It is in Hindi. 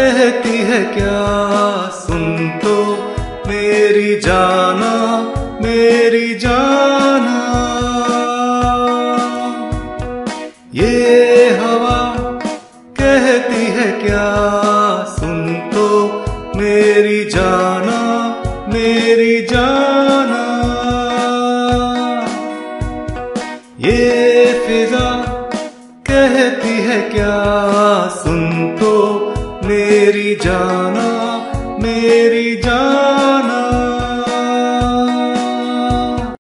कहती है, क्या सुन तो मेरी जाना मेरी जाना। ये हवा कहती है, क्या सुन तो मेरी जाना मेरी जाना। ये फिजा कहती है, क्या सुन तो मेरी जाना मेरी जाना